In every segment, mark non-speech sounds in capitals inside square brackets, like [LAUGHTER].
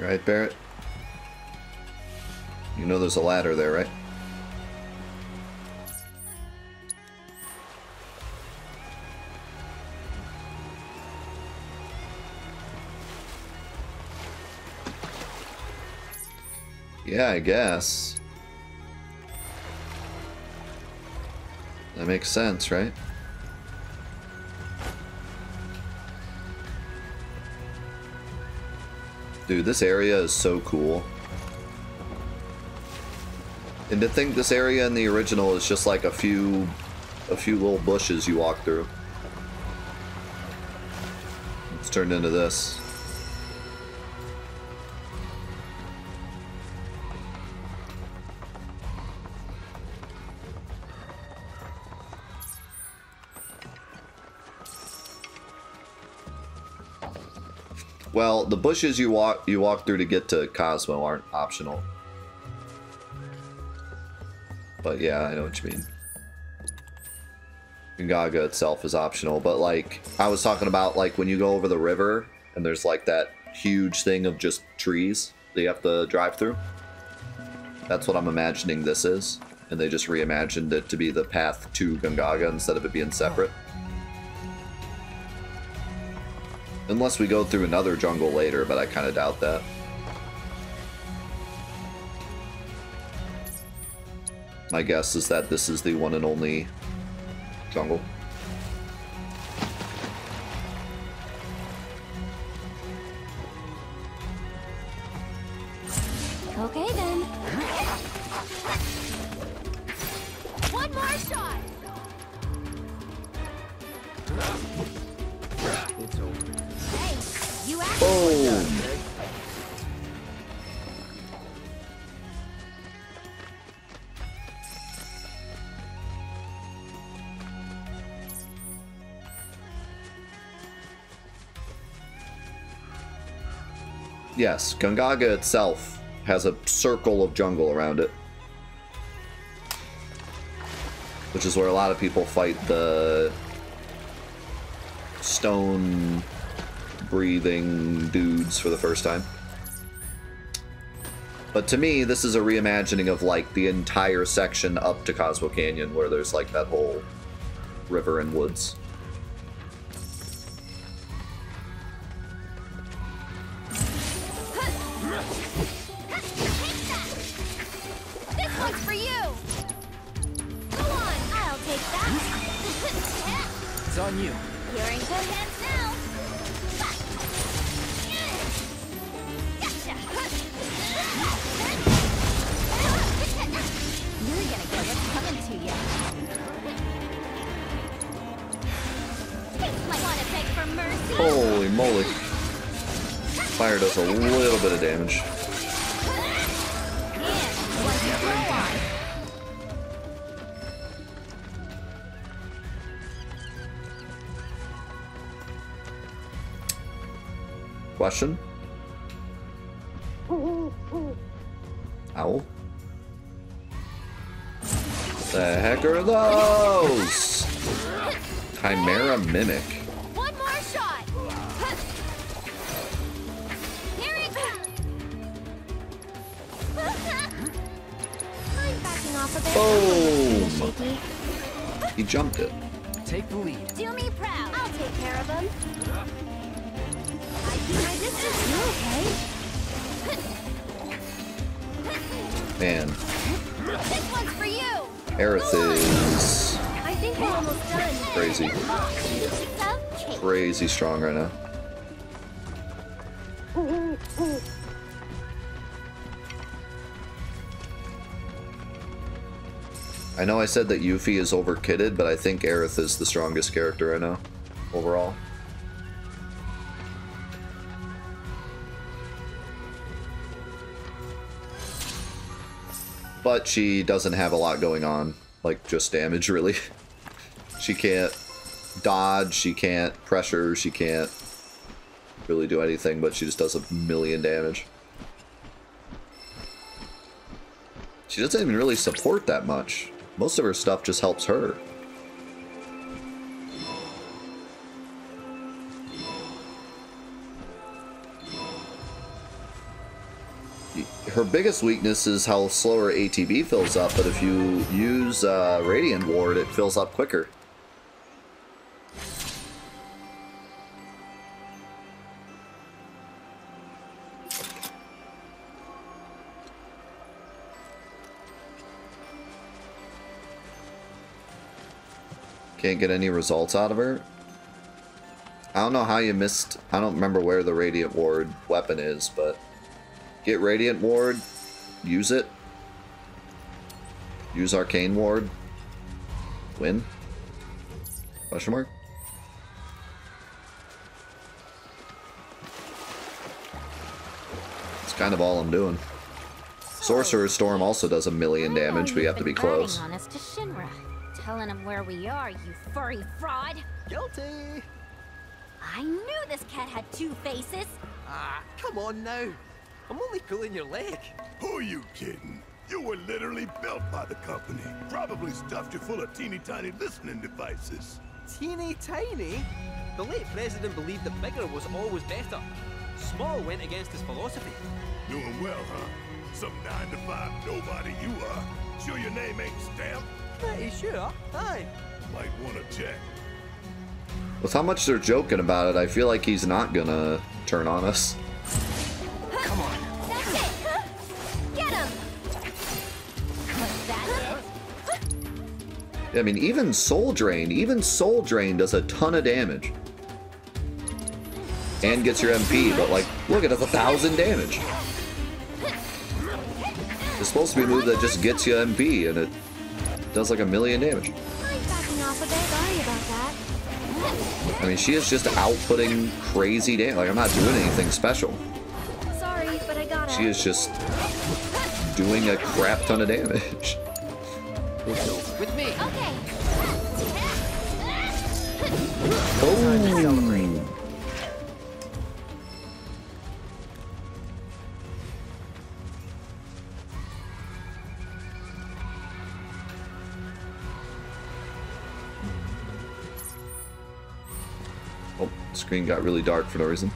Right, Barret? You know there's a ladder there, right? Yeah, I guess. That makes sense, right? Dude, this area is so cool. And to think this area in the original is just like a few a few little bushes you walk through. It's turned into this. The bushes you walk you walk through to get to Cosmo aren't optional. But yeah, I know what you mean. Gongaga itself is optional, but like I was talking about like when you go over the river and there's like that huge thing of just trees that you have to drive through. That's what I'm imagining this is. And they just reimagined it to be the path to Gongaga instead of it being separate. Unless we go through another jungle later, but I kind of doubt that. My guess is that this is the one and only jungle. Yes, Gongaga itself has a circle of jungle around it. Which is where a lot of people fight the stone breathing dudes for the first time. But to me, this is a reimagining of like the entire section up to Cosmo Canyon where there's like that whole river and woods. I know I said that Yuffie is overkitted, but I think Aerith is the strongest character I know, overall. But she doesn't have a lot going on, like just damage [LAUGHS] really. she can't dodge, she can't pressure, she can't really do anything, but she just does a million damage. She doesn't even really support that much. Most of her stuff just helps her. her biggest weakness is how slow her ATB fills up, but if you use uh, Radiant Ward, it fills up quicker. Can't get any results out of her. I don't know how you missed... I don't remember where the Radiant Ward weapon is, but... Get Radiant Ward, use it. Use Arcane Ward. Win? Question mark? It's kind of all I'm doing. Sorcerous Storm also does a million damage, but you have to be close. On us to Shinra, telling him where we are, you furry fraud. Guilty! I knew this cat had two faces. Ah, come on now. I'm only pulling your leg. Who are you kidding? You were literally built by the company. Probably stuffed you full of teeny tiny listening devices. Teeny tiny? The late president believed that bigger was always better. Small went against his philosophy. Doing well, huh? Some nine to five nobody you are. Sure your name ain't stamped? Pretty sure. Aye. Might wanna check. With how much they're joking about it, I feel like he's not gonna turn on us. Come on. That's it. Get him. Was it? I mean, even Soul Drain, even Soul Drain does a ton of damage. And gets your MP, but like, look, it does a thousand damage. It's supposed to be a move that just gets you MP, and it does like a million damage. I'm backing off a bit. Sorry about that. I mean, she is just outputting crazy damage. Like, I'm not doing anything special. Sorry, but I gotta. She is just doing a crap ton of damage. With me. Okay. Oh! Screen got really dark for no reason.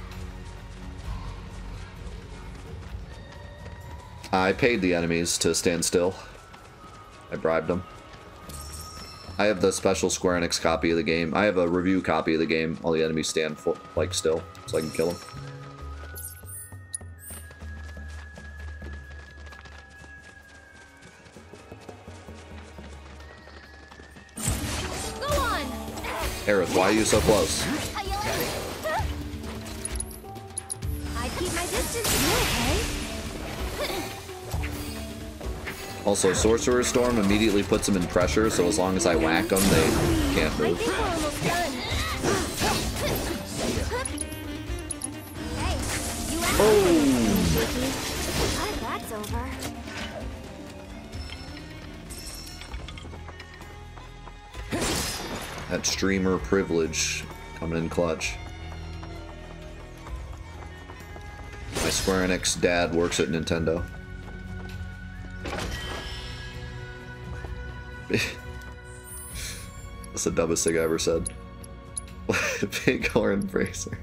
I paid the enemies to stand still. I bribed them. I have the special Square Enix copy of the game. I have a review copy of the game. All the enemies stand for, like still, so I can kill them. Go. Aerith, why are you so close? Also, Sorcerous Storm immediately puts them in pressure, so as long as I whack them, they can't move. Oh! That streamer privilege coming in clutch. My Square Enix dad works at Nintendo. [LAUGHS] That's the dumbest thing I ever said. Big horn bracer.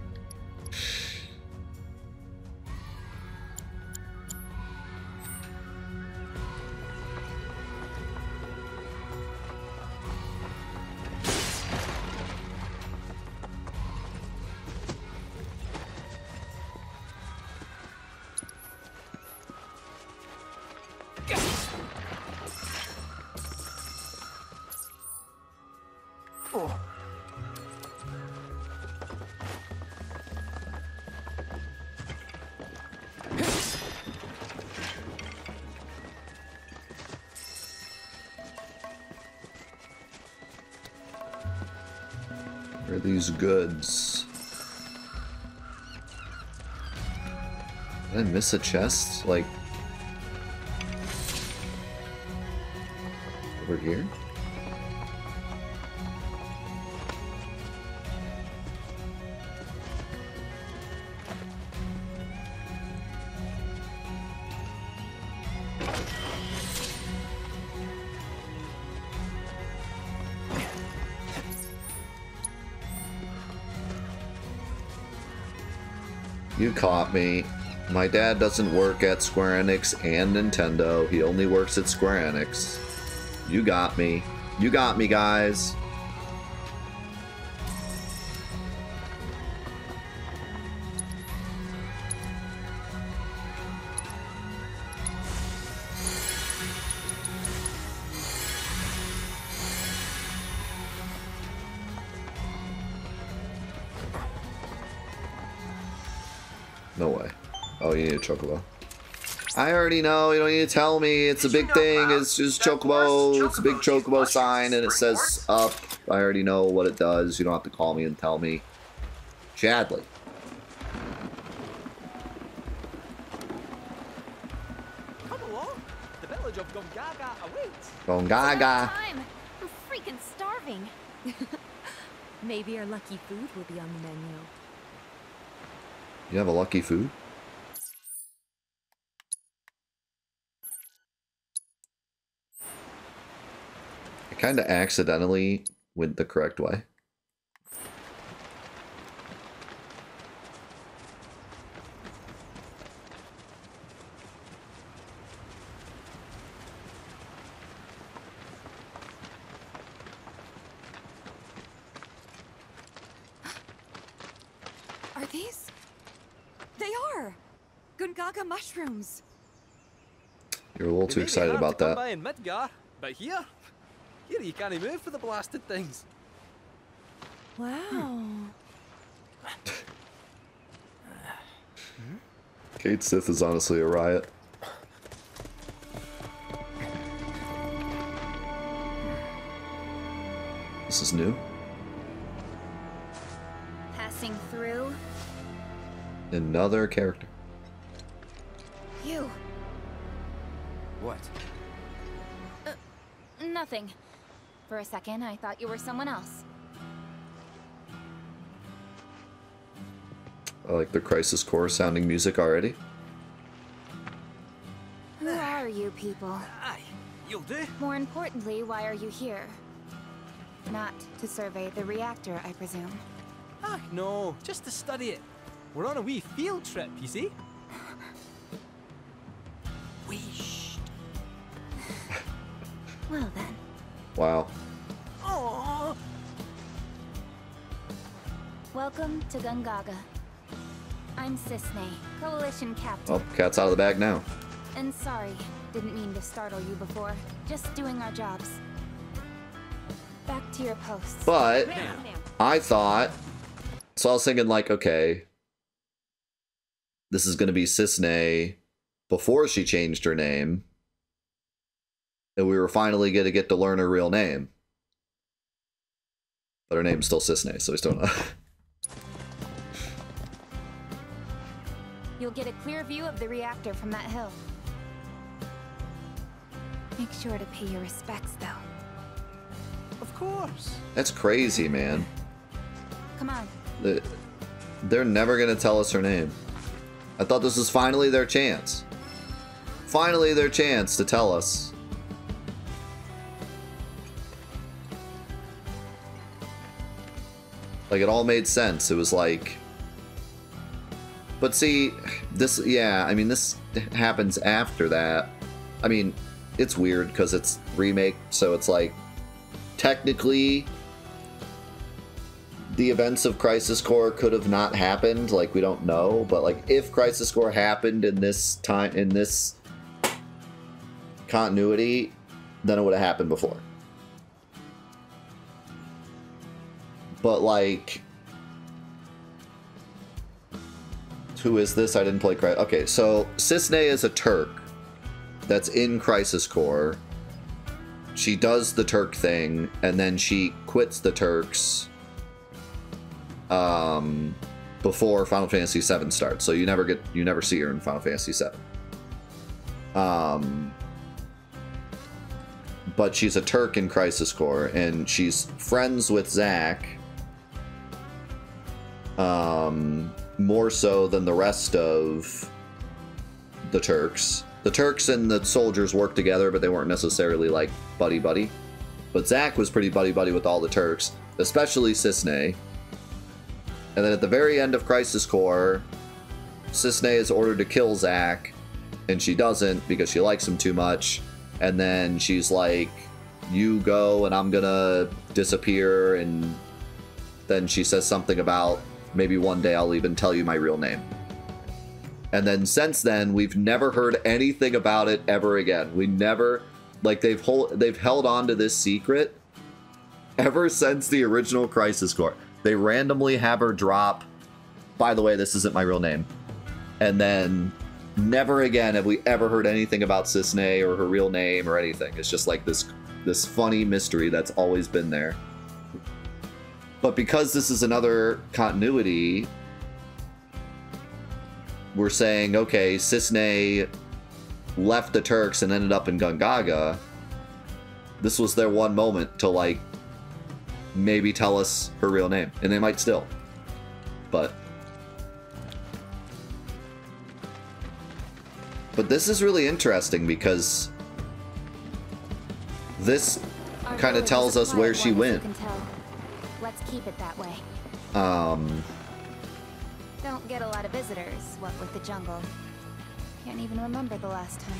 These goods? Did I miss a chest? Like... Over here? Caught me. My dad doesn't work at Square Enix and Nintendo. He only works at Square Enix. You got me. You got me, guys. Already know. You don't need to tell me. It's a big thing. It's just chocobo. It's a big chocobo sign, and it says up. I already know what it does. You don't have to call me and tell me. Chadley. Come along. The village of Gongaga awaits. Gongaga. Time. I'm freaking starving. [LAUGHS] Maybe our lucky food will be on the menu. You have a lucky food? Kind of accidentally went the correct way. Are these? They are! Gongaga mushrooms! You're a little too excited about that. by in Midgar, but here, here you can't even move for the blasted things. Wow. Cait Sith is honestly a riot. This is new. Passing through. Another character. For a second, I thought you were someone else. I like the Crisis Core sounding music already. Who are you people? Aye, you'll do. More importantly, why are you here? Not to survey the reactor, I presume. Ah, no, just to study it. We're on a wee field trip, you see? [SIGHS] Wee. Well then. Wow. To Gongaga. I'm Cissnei, Coalition Captain. Oh, cat's out of the bag now. And sorry, didn't mean to startle you before. Just doing our jobs. Back to your posts. But I thought so I was thinking like, okay, this is gonna be Cissnei before she changed her name. And we were finally gonna get to learn her real name. But her name's still Cissnei, so we still don't know. [LAUGHS] You'll get a clear view of the reactor from that hill. Make sure to pay your respects, though. Of course. That's crazy, man. Come on. They're never gonna tell us her name. I thought this was finally their chance. Finally their chance to tell us. Like it all made sense. It was like But see, this yeah, I mean this happens after that. I mean, it's weird cuz it's remake, so it's like technically the events of Crisis Core could have not happened. Like we don't know, but like if Crisis Core happened in this time in this continuity, then it would have happened before. But like, who is this? I didn't play Crisis. Okay, so Cissnei is a Turk that's in Crisis Core. She does the Turk thing, and then she quits the Turks um, before Final Fantasy VII starts. So you never get you never see her in Final Fantasy VII. Um, but she's a Turk in Crisis Core, and she's friends with Zack. Um, more so than the rest of the Turks. The Turks and the soldiers worked together, but they weren't necessarily like buddy buddy. But Zack was pretty buddy buddy with all the Turks, especially Cissnei. And then at the very end of Crisis Core, Cissnei is ordered to kill Zack, and she doesn't because she likes him too much. And then she's like, "You go, and I'm gonna disappear." And then she says something about maybe one day I'll even tell you my real name. And then since then, we've never heard anything about it ever again. We never like they've hold, they've held on to this secret ever since the original Crisis Core. They randomly have her drop. By the way, this isn't my real name. And then never again have we ever heard anything about Cissnei or her real name or anything. It's just like this this funny mystery that's always been there. But because this is another continuity, we're saying, okay, Cissnei left the Turks and ended up in Gongaga. This was their one moment to like maybe tell us her real name, and they might still. But but this is really interesting because this kind of tells us where she went. Let's keep it that way. Um, Don't get a lot of visitors, what with the jungle. Can't even remember the last time.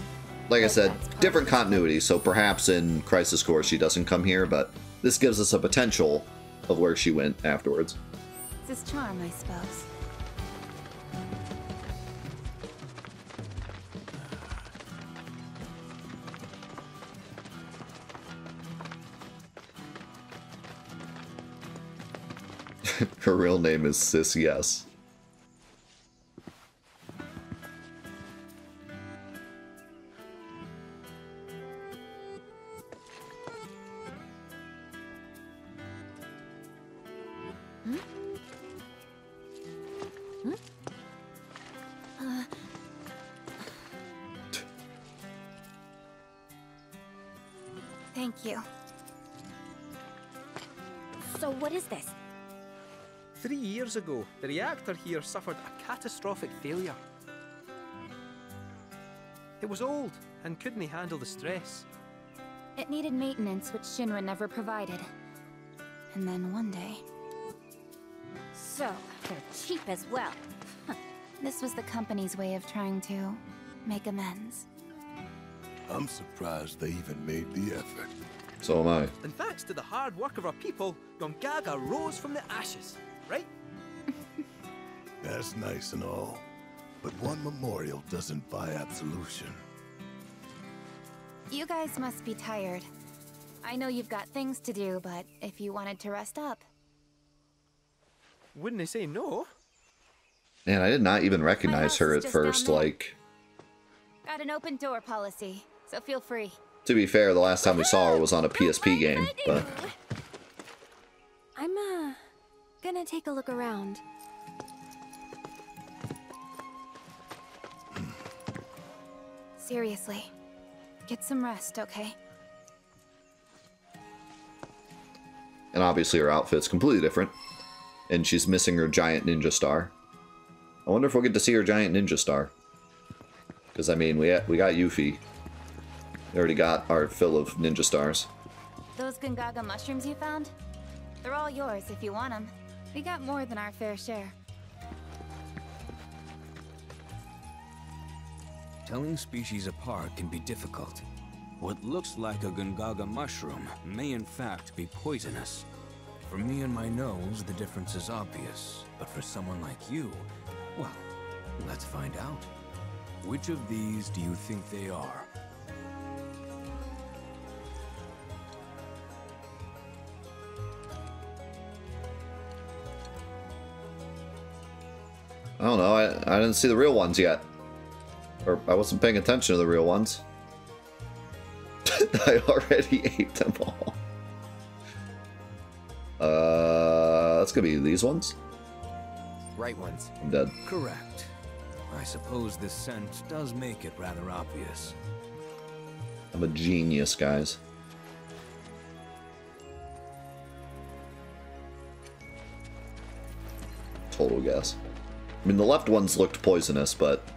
like I said, different continuity. So perhaps in Crisis Core she doesn't come here, but this gives us a potential of where she went afterwards. It's his charm, I suppose. [LAUGHS] Her real name is Sis Yes. Years ago, the reactor here suffered a catastrophic failure. It was old and couldn't handle the stress. It needed maintenance, which Shinra never provided. And then one day, So, they're cheap as well. this was the company's way of trying to make amends. I'm surprised they even made the effort. So am I. And thanks to the hard work of our people, Gongaga rose from the ashes, right? That's nice and all. But one memorial doesn't buy absolution. You guys must be tired. I know you've got things to do, but if you wanted to rest up, Wouldn't they say no? Man, I did not even recognize her at first. Like, got an open door policy, so feel free. to be fair, the last time we saw her was on a PSP game, but I'm, uh, gonna take a look around. Seriously, get some rest, okay? and obviously her outfit's completely different, and she's missing her giant ninja star. I wonder if we'll get to see her giant ninja star. Because I mean, we we got Yuffie. We already got our fill of ninja stars. Those Gongaga mushrooms you found? They're all yours if you want them. We got more than our fair share. Telling species apart can be difficult. What looks like a Gongaga mushroom may in fact be poisonous. For me and my nose, the difference is obvious. But for someone like you, well, let's find out. Which of these do you think they are? I don't know. I, I didn't see the real ones yet. Or I wasn't paying attention to the real ones. [LAUGHS] I already [LAUGHS] ate them all. Uh, that's gonna be these ones. Right ones. I'm dead. Correct. I suppose this scent does make it rather obvious. I'm a genius, guys. Total guess. I mean, the left ones looked poisonous, but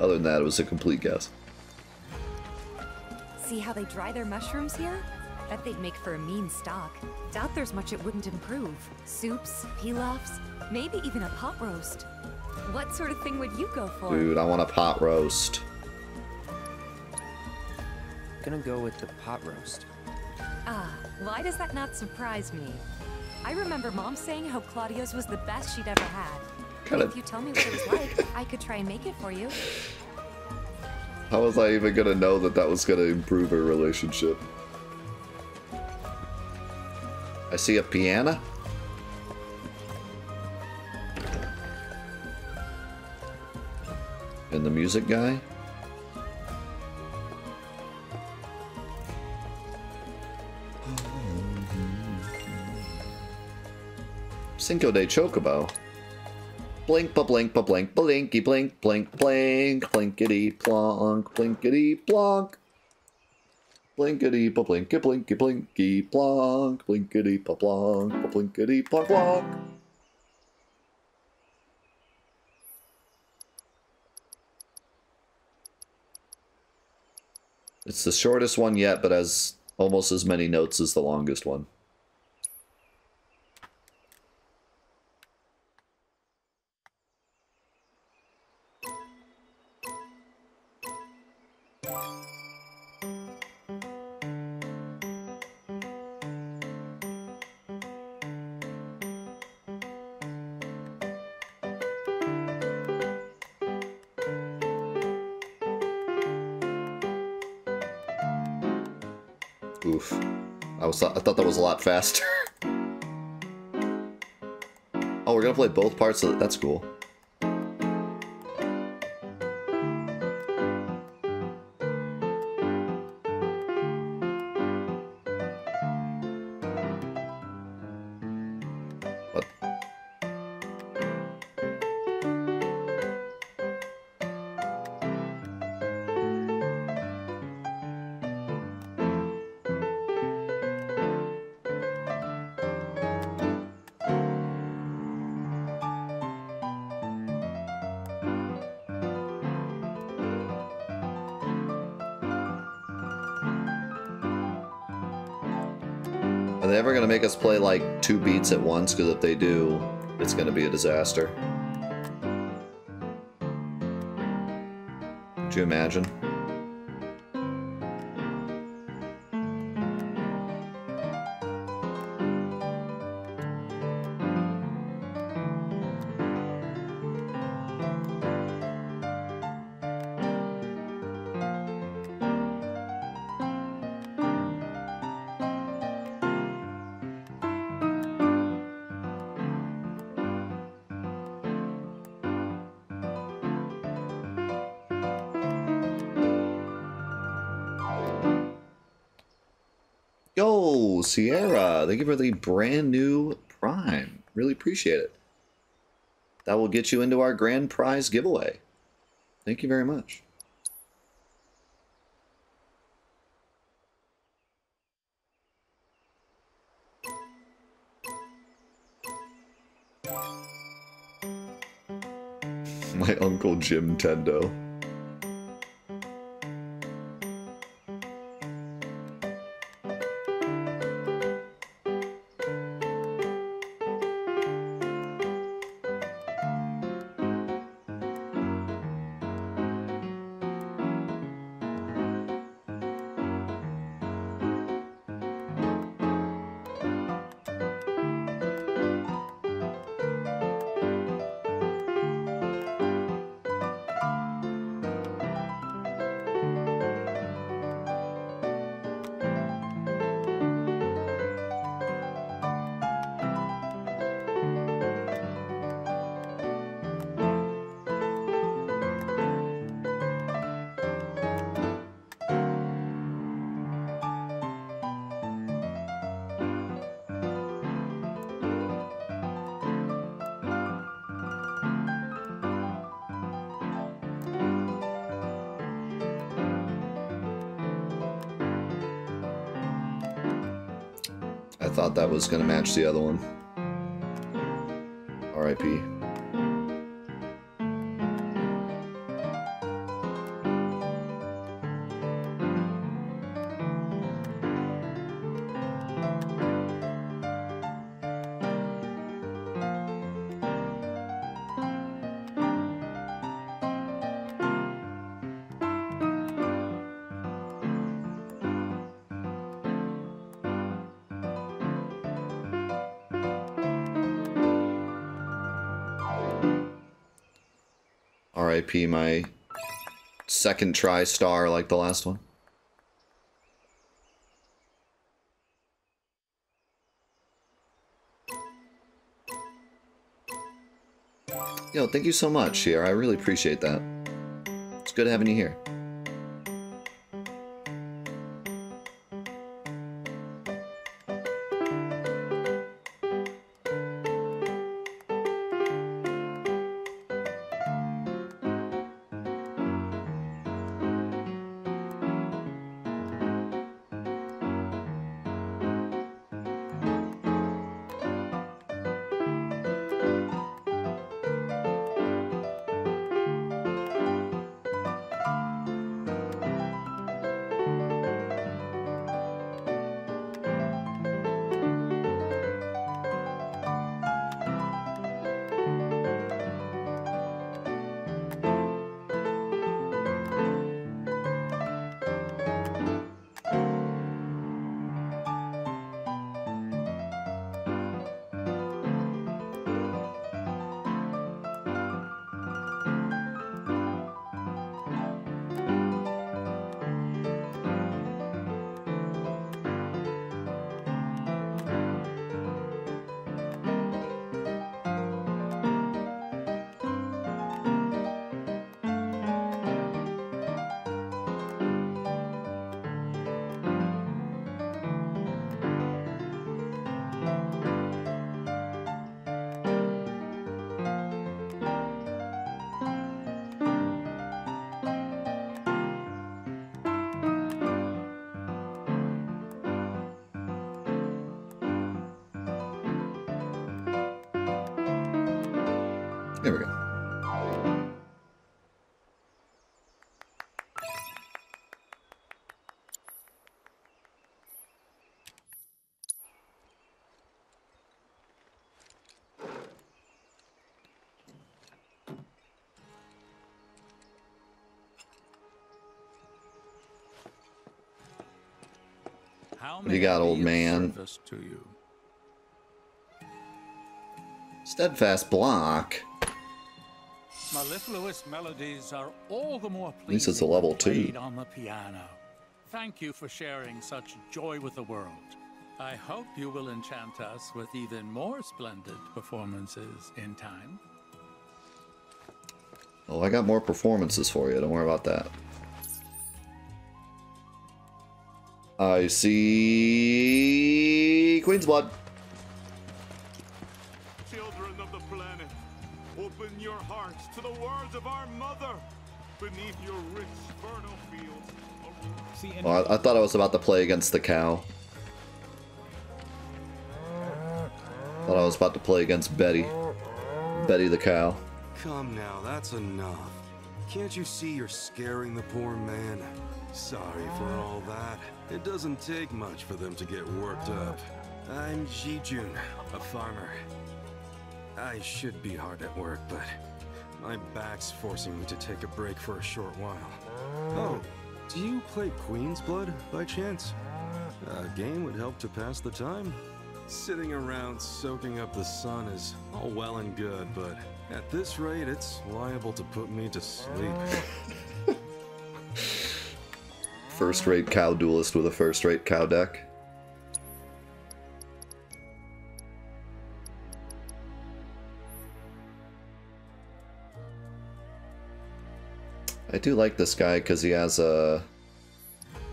other than that, it was a complete guess. See how they dry their mushrooms here? Bet they'd make for a mean stock. Doubt there's much it wouldn't improve. Soups, pilafs, maybe even a pot roast. What sort of thing would you go for? Dude, I want a pot roast. Gonna go with the pot roast. Ah, why does that not surprise me? I remember Mom saying how Claudia's was the best she'd ever had. Kind If you tell me what it was like, I could try and make it for you. How was I even gonna know that that was gonna improve our relationship? I see a piano. And the music guy. Cinco de Chocobo. Blink, ba blink, ba blink, blinky, blink, blink, blink, blinkety, plonk, blinkety, plonk. Blinkety, ba blinky, blinky, blinky, plonk, blinkety, ba plonk, ba blinkety, plonk, plonk. It's the shortest one yet, but has almost as many notes as the longest one. Lot faster. [LAUGHS] oh, we're gonna play both parts of. That's cool. Two beats at once? Because if they do, it's gonna be a disaster. Could you imagine? Sierra, thank you for the brand new Prime. Really appreciate it. That will get you into our grand prize giveaway. Thank you very much. My Uncle Jim Tendo. That was gonna match the other one. R.I.P. RIP my second try star like the last one. Yo, thank you so much, Shier. I really appreciate that. It's good having you here. What do you got, old man? You? Steadfast block. Mellifluous melodies are all the more pleasing least it's a level two. on the piano. Thank you for sharing such joy with the world. I hope you will enchant us with even more splendid performances in time. Oh, I got more performances for you. Don't worry about that. I see Queen's Blood. Children of the planet, open your hearts to the words of our mother. Beneath your rich, fertile fields. See, Oh, I, I thought I was about to play against the cow. Thought I was about to play against Betty. Betty the cow. Come now, that's enough. Can't you see you're scaring the poor man? Sorry for all that. It doesn't take much for them to get worked up. I'm Jijun, a farmer. I should be hard at work, but my back's forcing me to take a break for a short while. Oh, do you play Queen's Blood by chance? A game would help to pass the time. Sitting around soaking up the sun is all well and good, but at this rate, it's liable to put me to sleep. [LAUGHS] First rate cow duelist with a first rate cow deck. I do like this guy because he has a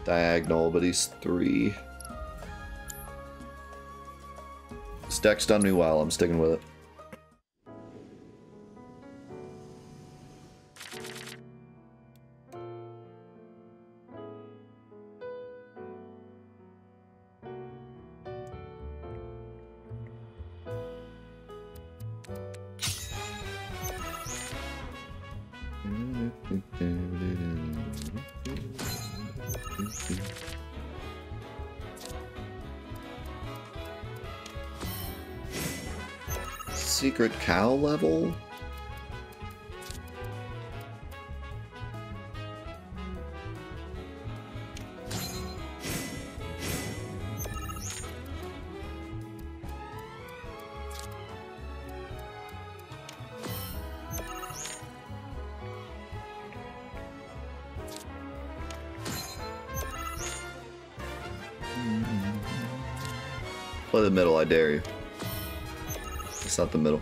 diagonal, but he's three. This deck's done me well, I'm sticking with it. cow level? Play the middle, I dare you. It's not the middle.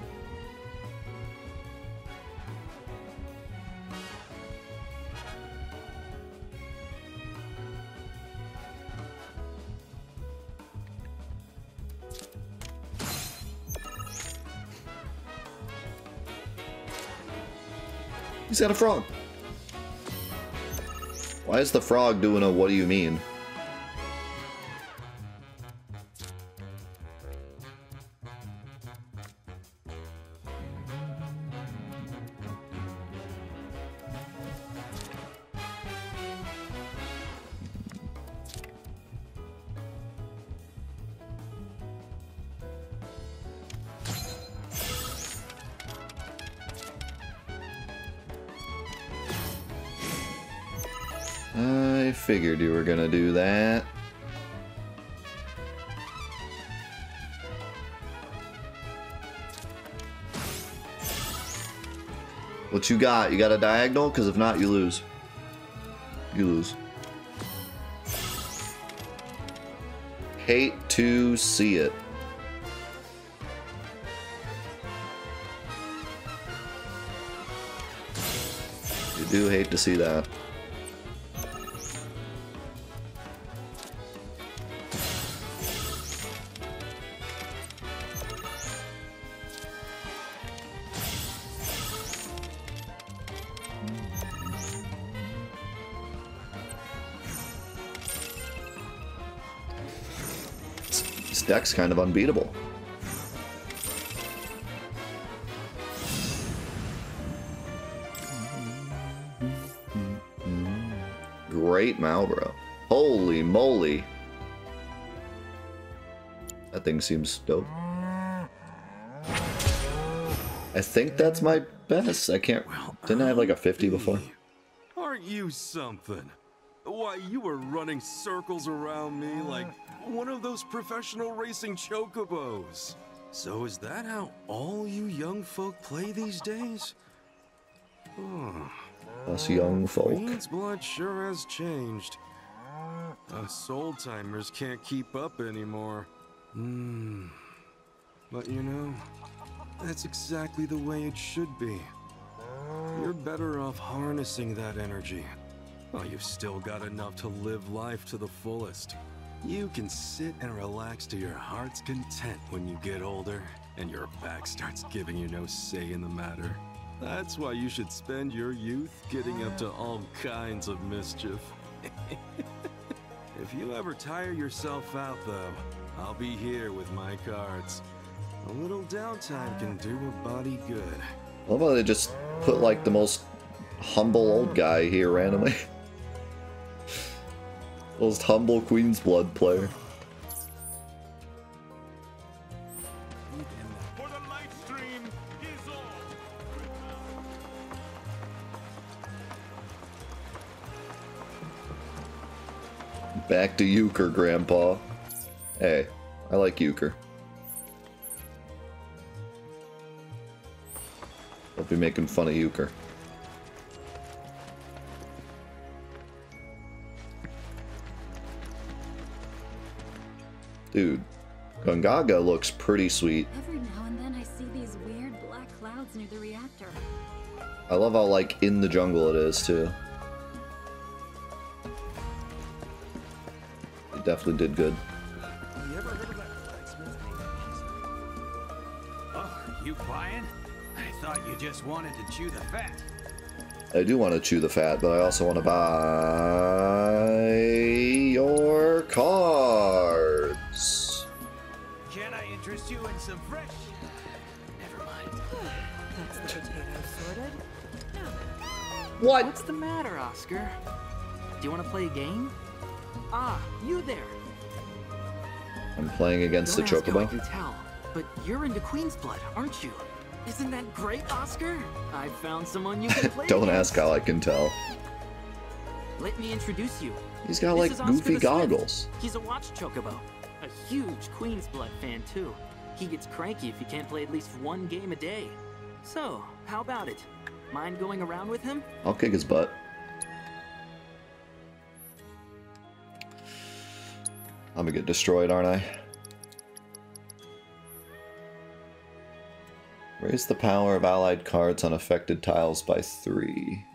He's got a frog. Why is the frog doing a what do you mean? What you got? You got a diagonal? Because if not, you lose. You lose. Hate to see it. You do hate to see that. Deck's kind of unbeatable. Great Malboro. Holy moly. That thing seems dope. I think that's my best. I can't. Didn't I have like a 50 before? Aren't you something? Why, you were running circles around me like one of those professional racing chocobos. So is that how all you young folk play these days? Oh, Us young folk. Queen's blood sure has changed. Us old timers can't keep up anymore. Hmm. But you know, that's exactly the way it should be. You're better off harnessing that energy. While you've still got enough to live life to the fullest. You can sit and relax to your heart's content when you get older, and your back starts giving you no say in the matter. That's why you should spend your youth getting up to all kinds of mischief. [LAUGHS] if you ever tire yourself out, though, I'll be here with my cards. A little downtime can do a body good. How they just put like the most humble old guy here randomly. [LAUGHS] most humble Queen's Blood player. Back to Euchre, Grandpa. Hey, I like Euchre. Don't be making fun of Euchre. Dude, Gongaga looks pretty sweet. Every now and then I see these weird black clouds near the reactor. I love how like in the jungle it is too. It definitely did good. You ever heard of that Oh, you buying? I thought you just wanted to chew the fat. I do want to chew the fat, but I also want to buy What? What's the matter, Oscar? Do you want to play a game? Ah, you there. I'm playing against the Don't ask how I can tell, but you're into Queen's Blood, aren't you? Isn't that great, Oscar? I found someone you can [LAUGHS] play Don't against. ask how I can tell. Let me introduce you. He's got This like goofy the Smith. goggles. He's a watch chocobo, a huge Queen's Blood fan too. He gets cranky if he can't play at least one game a day. So, how about it? Mind going around with him? I'll kick his butt. I'm gonna get destroyed, aren't I? Raise the power of allied cards on affected tiles by three.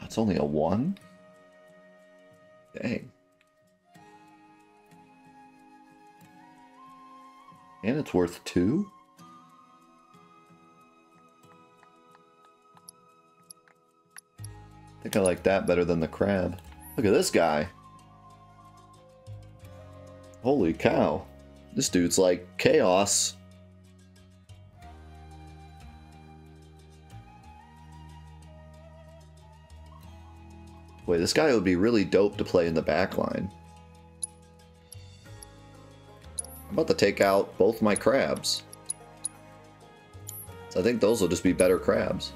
That's only a one? Dang. And it's worth two? I think I like that better than the crab. Look at this guy. Holy cow. This dude's like chaos. Wait, this guy would be really dope to play in the back line. About to take out both my crabs. So I think those will just be better crabs.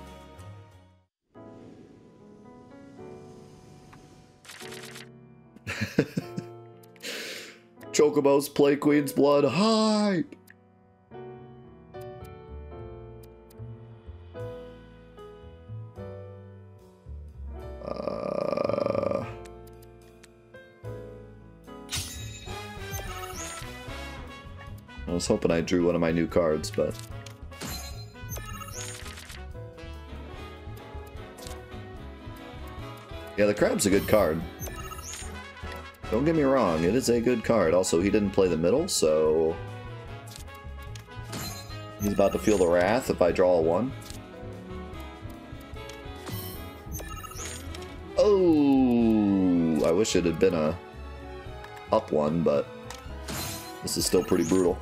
[LAUGHS] Chocobos play Queen's Blood hype! Was hoping I drew one of my new cards, but... Yeah, the crab's a good card. Don't get me wrong, it is a good card. Also, he didn't play the middle, so... He's about to feel the wrath if I draw a 1. Oh! I wish it had been a up one, but this is still pretty brutal.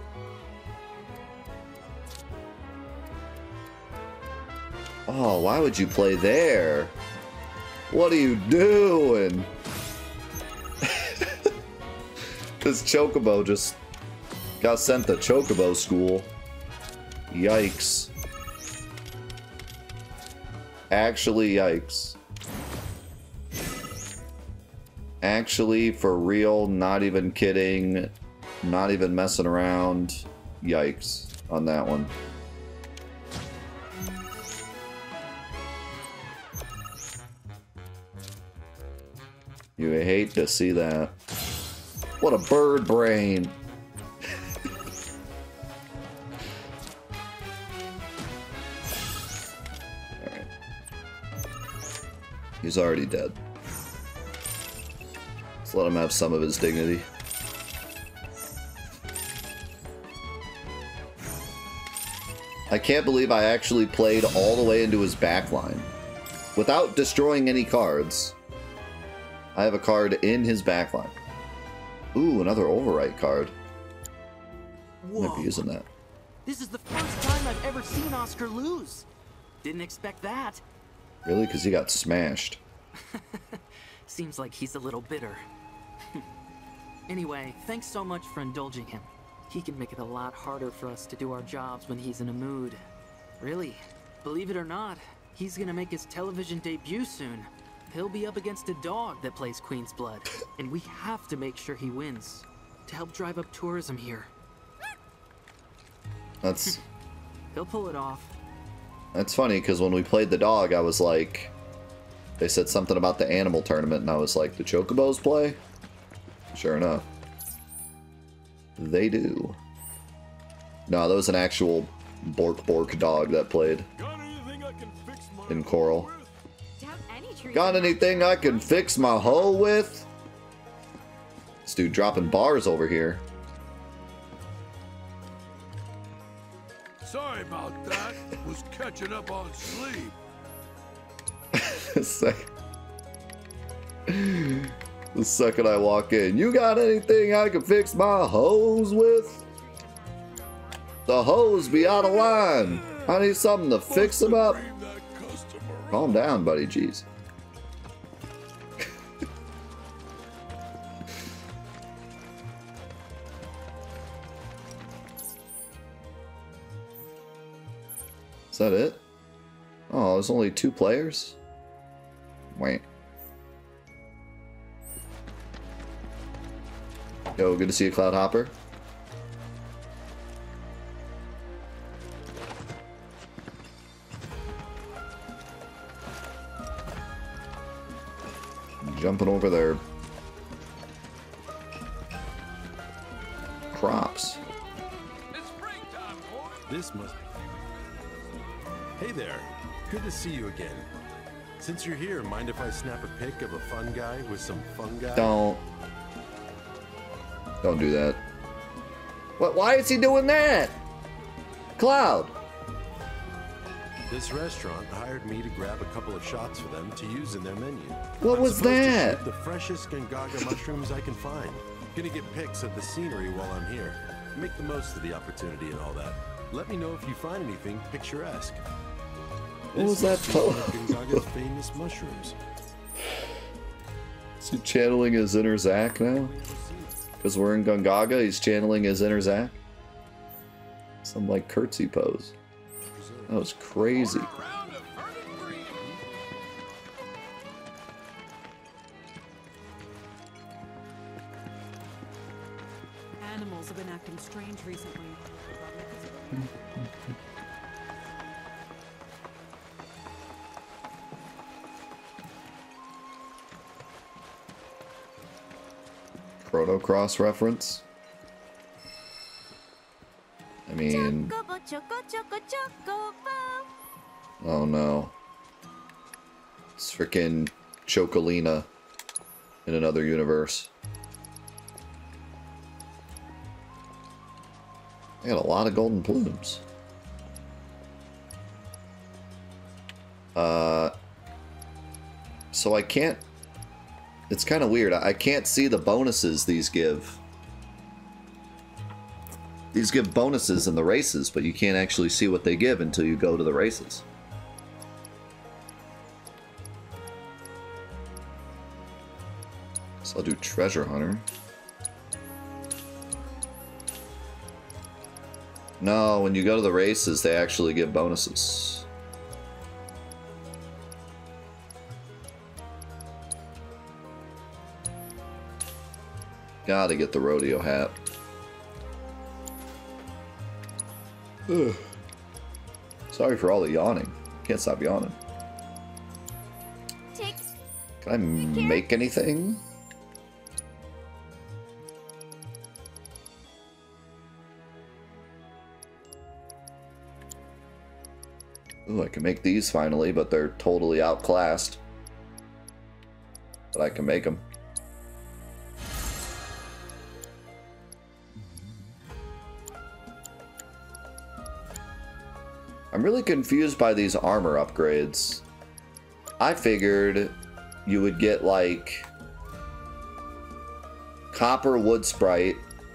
Oh, why would you play there? What are you doing? [LAUGHS] this Chocobo just got sent to Chocobo school. Yikes. Actually, yikes. Actually, for real, not even kidding, not even messing around. Yikes on that one. Hate to see that. What a bird brain. He's already dead. Let's let him have some of his dignity. I can't believe I actually played all the way into his backline. Without destroying any cards. I have a card in his backline. Ooh, another overwrite card. Whoa. Might be using that. This is the first time I've ever seen Oscar lose. Didn't expect that. Really? Because he got smashed. [LAUGHS] Seems like he's a little bitter. [LAUGHS] anyway, thanks so much for indulging him. He can make it a lot harder for us to do our jobs when he's in a mood. Really, believe it or not, he's gonna make his television debut soon. He'll be up against a dog that plays Queen's Blood, and we have to make sure he wins to help drive up tourism here. That's [LAUGHS] He'll pull it off. that's funny because when we played the dog, I was like, they said something about the animal tournament, and I was like, the chocobos play. Sure enough, they do. No, that was an actual Bork Bork dog that played in Corel. Got anything I can fix my hull with? This dude dropping bars over here. Sorry about that. Was catching up on sleep. [LAUGHS] the, sec- the second I walk in, you got anything I can fix my hose with? The hose be out of line. I need something to fix them up. Calm down, buddy. Jeez. That it? Oh, there's only two players? Wait. Yo, good to see you, Cloud Hopper. Jumping over there. crops. This must. Hey there. Good to see you again. Since you're here, mind if I snap a pic of a fun guy with some fungi? Don't. Don't do that. What? Why is he doing that? Cloud. This restaurant hired me to grab a couple of shots for them to use in their menu. What I'm was that? the freshest Gongaga mushrooms I can find. Gonna get pics of the scenery while I'm here. Make the most of the opportunity and all that. Let me know if you find anything picturesque. What was that must be po- one of Gongaga's famous mushrooms. Is he channeling his inner Zack now? Because we're in Gongaga, he's channeling his inner Zack? Some like curtsy pose. That was crazy. Cross reference. I mean, oh no. It's freaking Chocolina in another universe. I got a lot of golden plumes. Uh, so I can't. It's kind of weird. I can't see the bonuses these give. These give bonuses in the races, but you can't actually see what they give until you go to the races. So I'll do Treasure Hunter. No, when you go to the races, they actually give bonuses. Gotta get the rodeo hat. Ugh. Sorry for all the yawning. Can't stop yawning. Can I make anything? Ooh, I can make these finally, but they're totally outclassed. But I can make them. I'm really confused by these armor upgrades. I figured you would get like copper wood sprite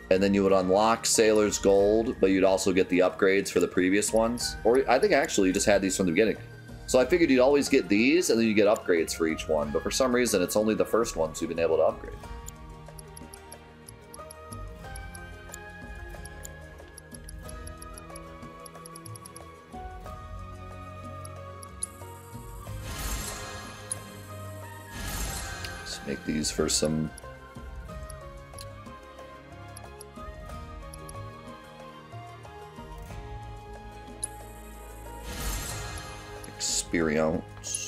and then you would unlock sailor's gold but you'd also get the upgrades for the previous ones. Or i think actually you just had these from the beginning. So i figured you'd always get these and then you get upgrades for each one but for some reason it's only the first ones you've been able to upgrade for some experience.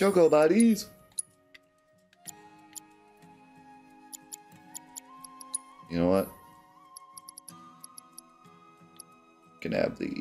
Choco buddies. You know what? Can have these.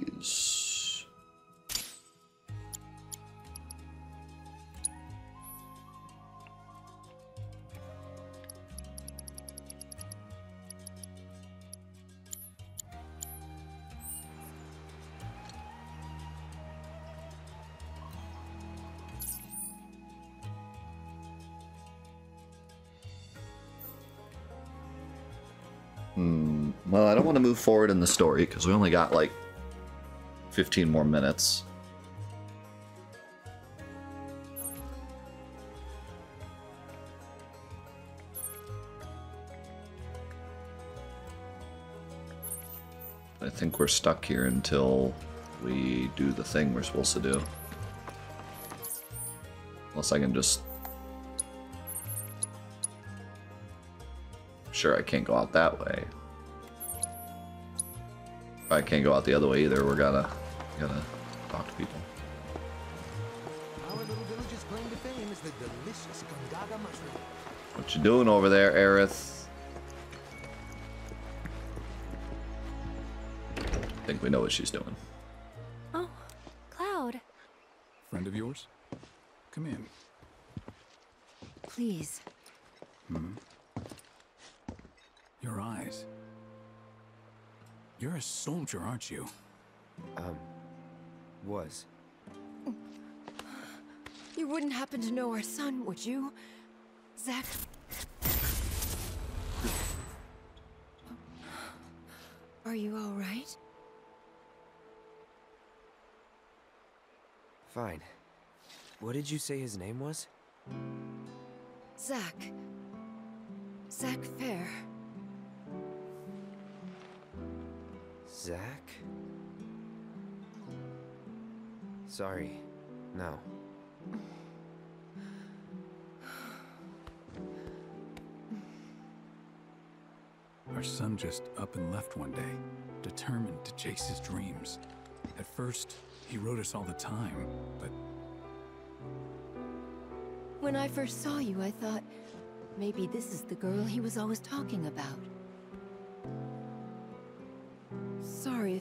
Hmm. Well, I don't want to move forward in the story because we only got like 15 more minutes. I think we're stuck here until we do the thing we're supposed to do. Unless I can just Sure, I can't go out that way. I can't go out the other way either. We're gonna, gonna talk to people. Our little village's claim to fame is the delicious Gongaga mushroom. What you doing over there, Aerith? I think we know what she's doing. Soldier, aren't you? Um, was. You wouldn't happen to know our son, would you? Zack? Are you all right? Fine. What did you say his name was? Zack. Zack Fair. Zack? Sorry. No. Our son just up and left one day, determined to chase his dreams. At first, he wrote us all the time, but When I first saw you, I thought maybe this is the girl he was always talking about.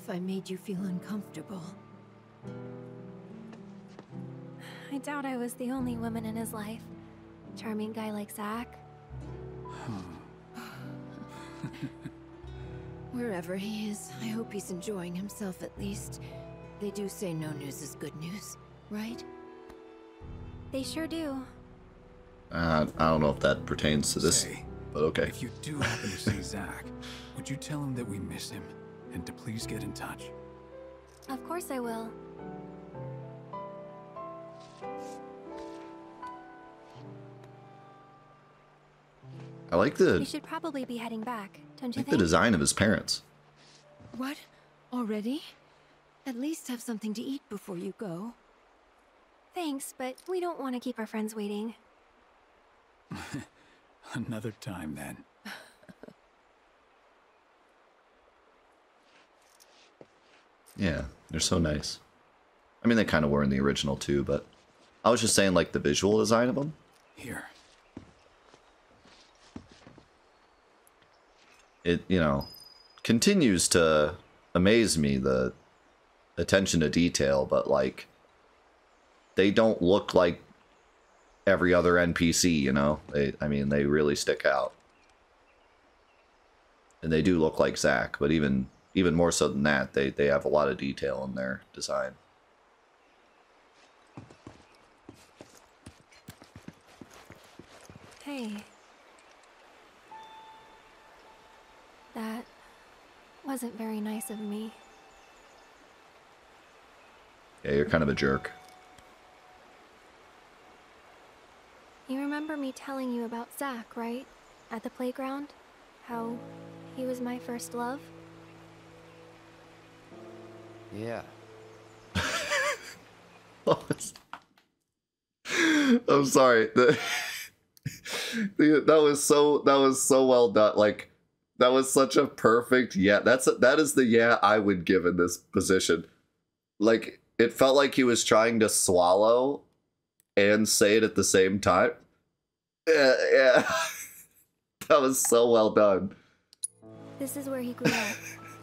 If I made you feel uncomfortable. I doubt I was the only woman in his life. Charming guy like Zack. [LAUGHS] Wherever he is, I hope he's enjoying himself at least. They do say no news is good news, right? They sure do. Uh, I don't know if that pertains to this, Say, but okay. if you do happen to see [LAUGHS] Zack, would you tell him that we miss him and to please get in touch? Of course I will. I like We the should probably be heading back, don't I you like the design of his parents. What? Already? At least have something to eat before you go. Thanks, but we don't want to keep our friends waiting. [LAUGHS] Another time then. Yeah, they're so nice. I mean, they kind of were in the original too, but I was just saying like the visual design of them. Here. It you know continues to amaze me the attention to detail, but like they don't look like every other NPC. You know, they I mean they really stick out, and they do look like Zack, but even even more so than that, they they have a lot of detail in their design. Hey. That wasn't very nice of me. Yeah, you're kind of a jerk. You remember me telling you about Zack, right? At the playground? How he was my first love? Yeah. [LAUGHS] Oh, I'm sorry. The, [LAUGHS] the- that was so that was so well done. Like that was such a perfect yeah. That's a, that is the yeah I would give in this position. Like it felt like he was trying to swallow and say it at the same time. [LAUGHS] Yeah, yeah. that was so well done. This is where he grew up.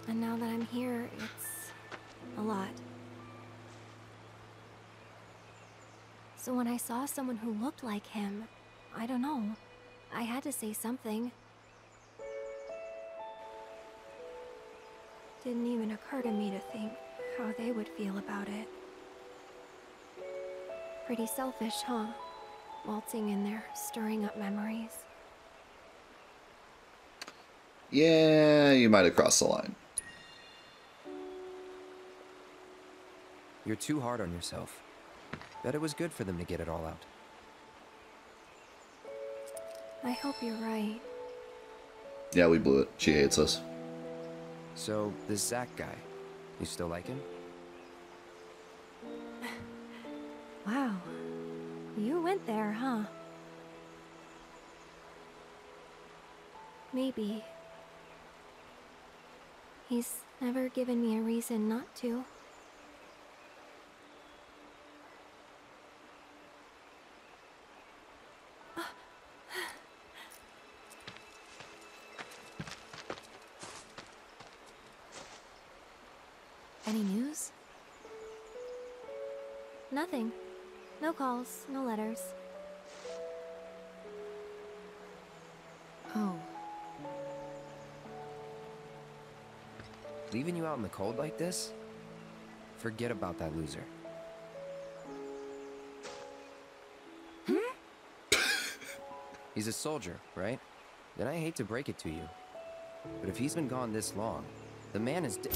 And now that I'm here, it's a lot. So when I saw someone who looked like him, I don't know. I had to say something. Didn't even occur to me to think how they would feel about it. Pretty selfish, huh? Waltzing in there, stirring up memories. Yeah, you might have crossed the line. You're too hard on yourself. Bet it was good for them to get it all out. I hope you're right. Yeah, we blew it. She hates us. So, this Zack guy, you still like him? [SIGHS] Wow. You went there, huh? Maybe. He's never given me a reason not to. Calls, no letters. Oh. Leaving you out in the cold like this? Forget about that loser. Hmm? [COUGHS] He's a soldier, right? Then I hate to break it to you. But if he's been gone this long, the man is dead.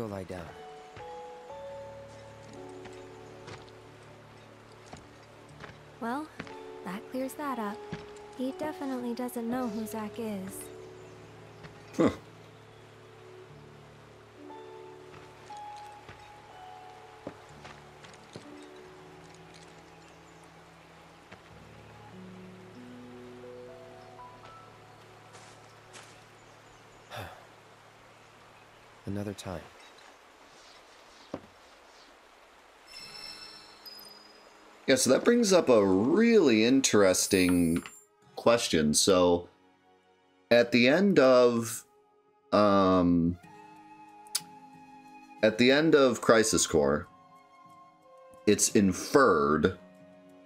Go lie down. Well, that clears that up. He definitely doesn't know who Zack is. Huh. [SIGHS] Another time. Yeah, so that brings up a really interesting question. So at the end of um at the end of Crisis Core, it's inferred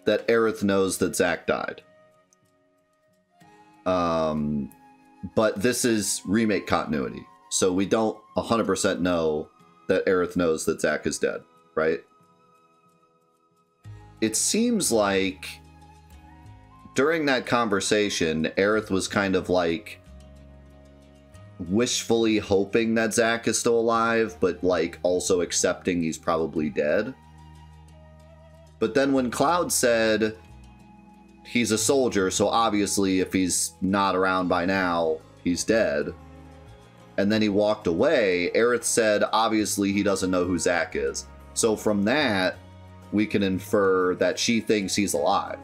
that Aerith knows that Zack died. Um but this is remake continuity. So we don't 100% know that Aerith knows that Zack is dead, right? It seems like during that conversation, Aerith was kind of like wishfully hoping that Zack is still alive, but like also accepting he's probably dead. But then when Cloud said he's a soldier, so obviously if he's not around by now, he's dead and then he walked away, Aerith said, obviously he doesn't know who Zack is. So from that, we can infer that she thinks he's alive.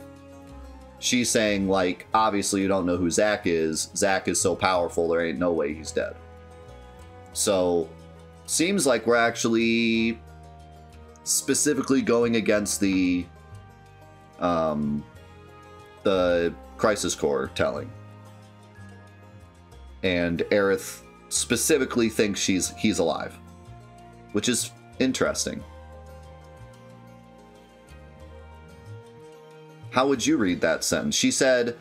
She's saying, like, obviously you don't know who Zack is. Zack is so powerful, there ain't no way he's dead. So, seems like we're actually specifically going against the um the crisis core telling and Aerith specifically thinks she's he's alive, which is interesting. How would you read that sentence? She said,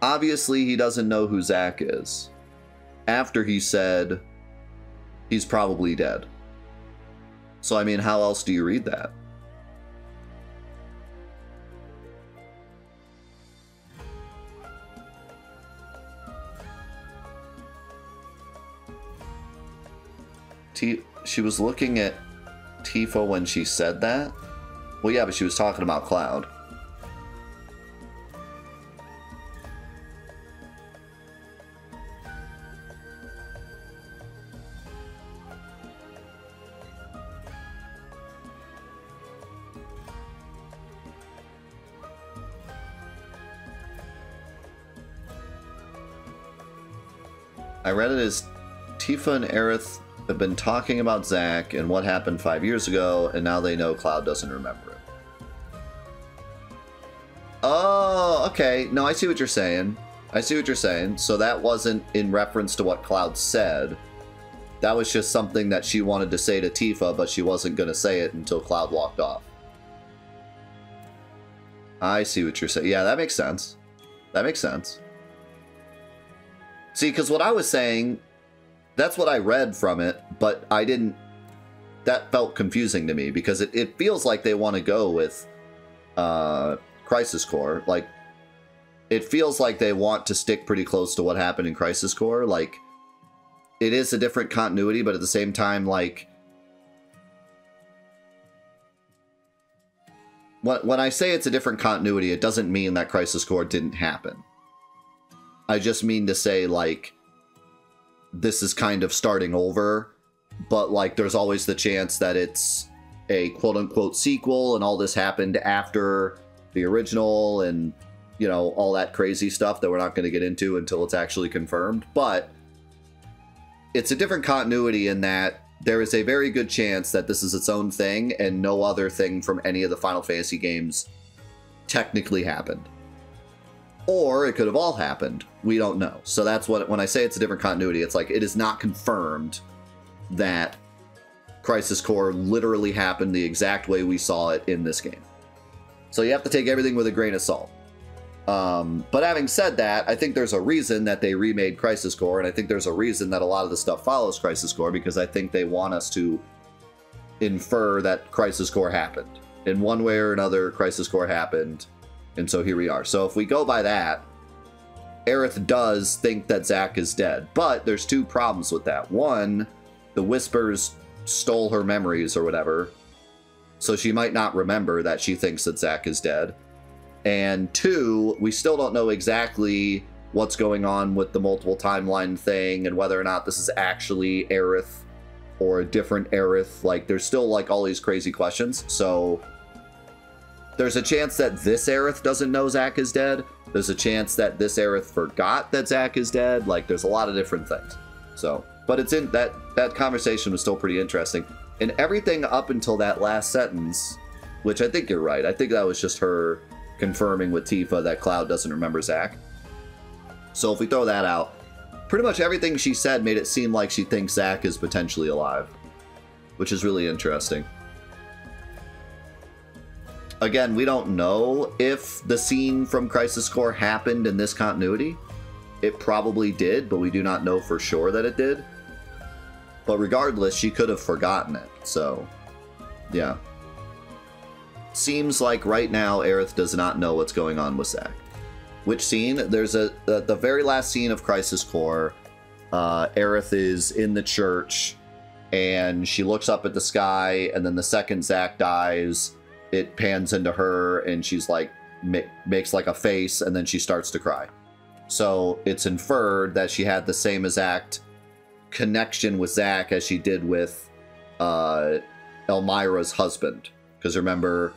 obviously he doesn't know who Zack is. After he said, he's probably dead. So, I mean, how else do you read that? T- she was looking at Tifa when she said that? Well, yeah, but she was talking about Cloud. Tifa and Aerith have been talking about Zack and what happened five years ago, and now they know Cloud doesn't remember it. Oh, okay. No, I see what you're saying. I see what you're saying. So that wasn't in reference to what Cloud said. That was just something that she wanted to say to Tifa, but she wasn't going to say it until Cloud walked off. I see what you're saying. Yeah, that makes sense. That makes sense. See, because what I was saying, that's what I read from it, but I didn't. That felt confusing to me because it, it feels like they want to go with uh, Crisis Core. Like, it feels like they want to stick pretty close to what happened in Crisis Core. Like, it is a different continuity, but at the same time, like, when, when I say it's a different continuity, it doesn't mean that Crisis Core didn't happen. I just mean to say, like, this is kind of starting over, but, like, there's always the chance that it's a quote unquote sequel and all this happened after the original and, you know, all that crazy stuff that we're not going to get into until it's actually confirmed. But it's a different continuity in that there is a very good chance that this is its own thing and no other thing from any of the Final Fantasy games technically happened. Or it could have all happened. We don't know. So that's what when I say it's a different continuity, it's like it is not confirmed that Crisis Core literally happened the exact way we saw it in this game. So you have to take everything with a grain of salt. Um, but having said that, I think there's a reason that they remade Crisis Core, and I think there's a reason that a lot of the stuff follows Crisis Core because I think they want us to infer that Crisis Core happened. In one way or another, Crisis Core happened, and so here we are. So if we go by that, Aerith does think that Zack is dead, but there's two problems with that. One, the Whispers stole her memories or whatever, so she might not remember that she thinks that Zack is dead. And two, we still don't know exactly what's going on with the multiple timeline thing and whether or not this is actually Aerith or a different Aerith. Like, there's still like all these crazy questions. So there's a chance that this Aerith doesn't know Zack is dead. There's a chance that this Aerith forgot that Zack is dead. Like, there's a lot of different things. So, but it's in that that conversation was still pretty interesting. And everything up until that last sentence, which I think you're right. I think that was just her confirming with Tifa that Cloud doesn't remember Zack. So if we throw that out, pretty much everything she said made it seem like she thinks Zack is potentially alive, which is really interesting. Again, we don't know if the scene from Crisis Core happened in this continuity. It probably did, but we do not know for sure that it did. But regardless, she could have forgotten it, so yeah seems like right now Aerith does not know what's going on with Zack. Which scene? There's a the, the very last scene of Crisis Core. Uh, Aerith is in the church, and she looks up at the sky, and then the second Zack dies, it pans into her, and she's like ma makes like a face, and then she starts to cry. So it's inferred that she had the same exact connection with Zack as she did with uh, Elmyra's husband. Because remember,